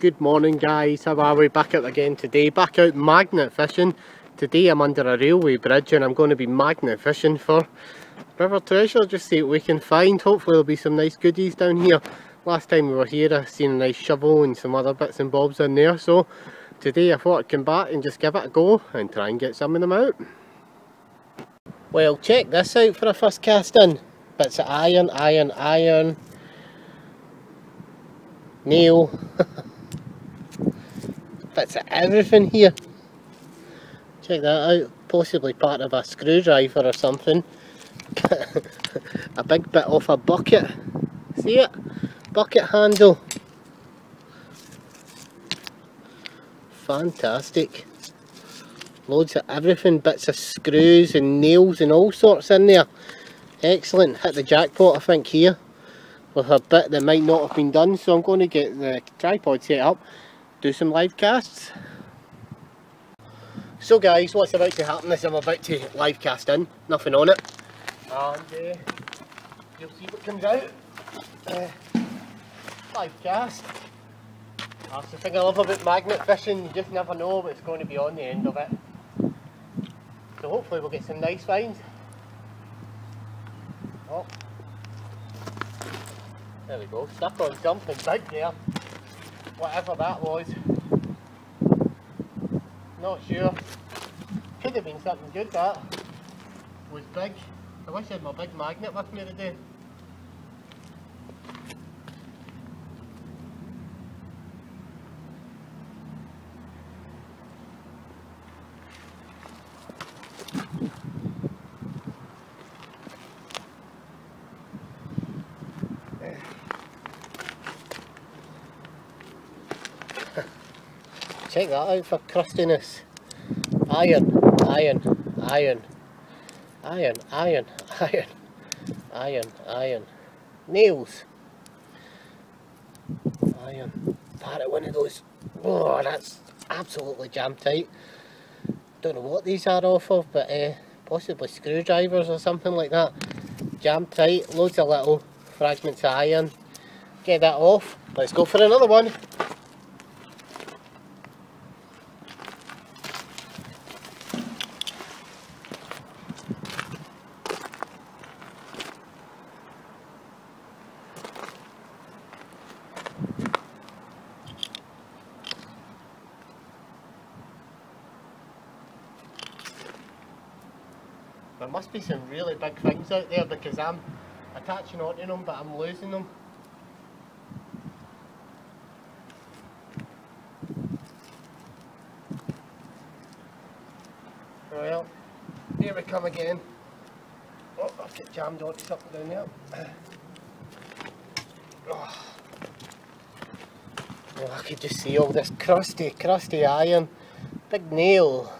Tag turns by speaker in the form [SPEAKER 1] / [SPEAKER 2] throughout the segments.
[SPEAKER 1] Good morning guys, how are we? Back out again today, back out magnet fishing. Today I'm under a railway bridge and I'm going to be magnet fishing for river treasure, just see what we can find. Hopefully there'll be some nice goodies down here. Last time we were here I seen a nice shovel and some other bits and bobs in there, so today I thought I'd come back and just give it a go and try and get some of them out. Well check this out for a first cast in. Bits of iron, iron, iron, nail. bits of everything here. Check that out, possibly part of a screwdriver or something. a big bit off a bucket. See it? Bucket handle. Fantastic. Loads of everything, bits of screws and nails and all sorts in there. Excellent, hit the jackpot I think here with a bit that might not have been done so I'm going to get the tripod set up do some live casts. So guys, what's about to happen is I'm about to live cast in, nothing on it. And uh, you'll see what comes out. Uh, live cast. That's the thing I love about magnet fishing, you just never know what's going to be on the end of it. So hopefully we'll get some nice finds. Oh. There we go, stuck on something big there whatever that was. Not sure. Could have been something good that. Was big. I wish I had my big magnet with me today. Check that out for crustiness. Iron, iron, iron, iron, iron, iron, iron, iron. Nails. Iron. Part of one of those. Oh, that's absolutely jam tight. Don't know what these are off of, but uh, possibly screwdrivers or something like that. Jam tight, loads of little fragments of iron. Get that off. Let's go for another one. There must be some really big things out there because I'm attaching onto them but I'm losing them. Well, here we come again. Oh, I've got jammed onto something down there. Oh. oh, I could just see all this crusty, crusty iron. Big nail.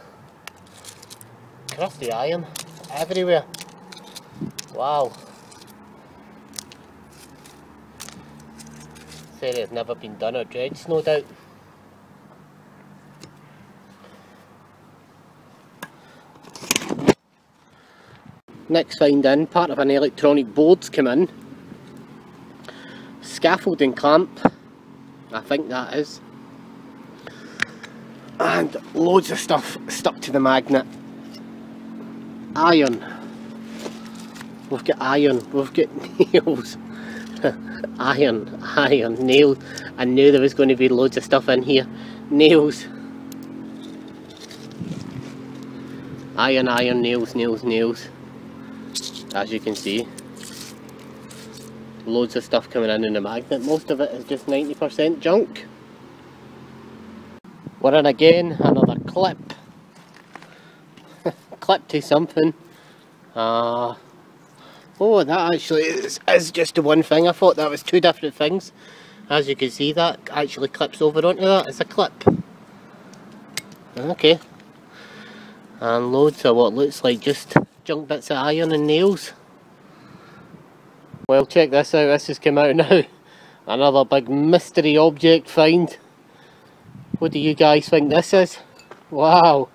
[SPEAKER 1] Crusty iron everywhere. Wow. Said it's never been done or dredged, no doubt. Next find in, part of an electronic board's come in. Scaffolding clamp, I think that is. And loads of stuff stuck to the magnet iron. We've got iron, we've got nails. iron, iron, nails. I knew there was going to be loads of stuff in here. Nails. Iron, iron, nails, nails, nails. As you can see. Loads of stuff coming in in the magnet. Most of it is just 90% junk. We're in again, another clip to something. Uh, oh, that actually is, is just the one thing. I thought that was two different things. As you can see, that actually clips over onto that. It's a clip. Okay. And loads of what looks like just junk bits of iron and nails. Well, check this out. This has come out now. Another big mystery object find. What do you guys think this is? Wow.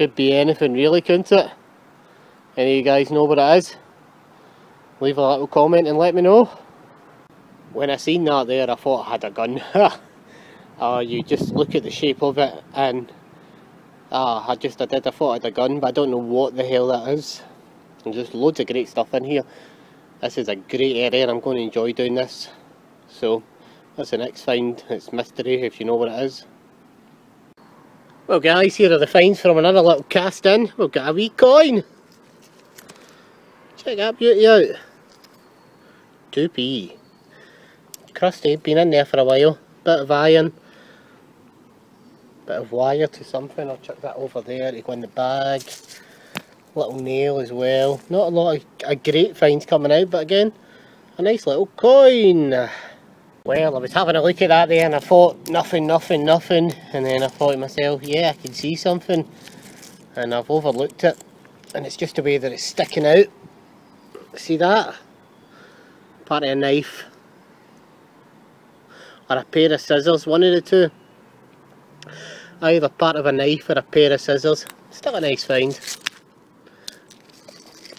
[SPEAKER 1] Could be anything really, couldn't it? Any of you guys know what it is? Leave a little comment and let me know. When I seen that there I thought I had a gun. or you just look at the shape of it and ah, I just I did I thought I had a gun but I don't know what the hell that is. There's just loads of great stuff in here. This is a great area and I'm going to enjoy doing this. So that's the next find. It's mystery if you know what it is. Well guys, here are the finds from another little cast in. We've got a wee coin. Check that beauty out. 2p. Crusty, been in there for a while. Bit of iron. Bit of wire to something. I'll chuck that over there to go in the bag. Little nail as well. Not a lot of, of great finds coming out, but again, a nice little coin. Well, I was having a look at that there and I thought, nothing, nothing, nothing. And then I thought to myself, yeah, I can see something. And I've overlooked it. And it's just the way that it's sticking out. See that? Part of a knife. Or a pair of scissors, one of the two. Either part of a knife or a pair of scissors. Still a nice find.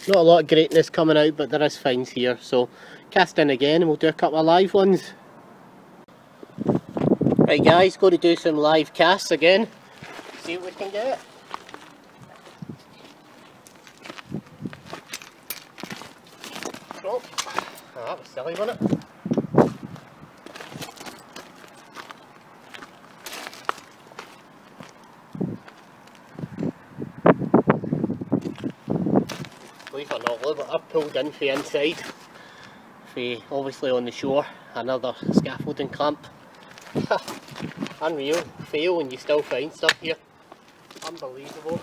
[SPEAKER 1] Not a lot of greatness coming out, but there is finds here. So, cast in again and we'll do a couple of live ones. Right guys, go to do some live casts again. See what we can get. Oh, that was silly, wasn't it? Believe it or not, look what I've pulled in for the inside. For obviously on the shore, another scaffolding clamp. Unreal, fail and you still find stuff here. Unbelievable.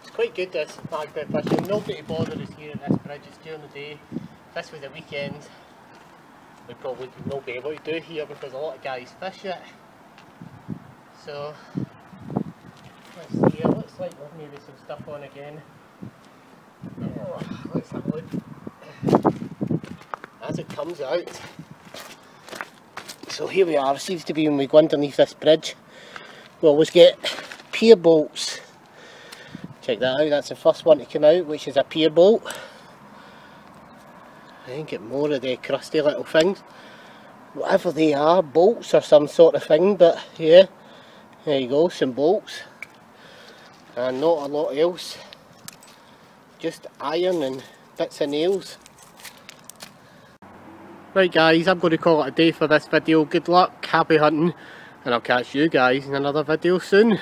[SPEAKER 1] It's quite good this magnet fishing. Nobody bothers us here at this bridge, it's during the day. If this was a weekend, we probably could not be able to do here because a lot of guys fish it. So let's see, it looks like maybe some stuff on again. Oh, let's have a look. As it comes out. So here we are, seems to be when we go underneath this bridge. We always get pier bolts. Check that out, that's the first one to come out, which is a pier bolt. I think get more of the crusty little things. Whatever they are, bolts or some sort of thing, but yeah, there you go, some bolts. And not a lot else. Just iron and bits of nails. Right guys, I'm going to call it a day for this video. Good luck, happy hunting, and I'll catch you guys in another video soon.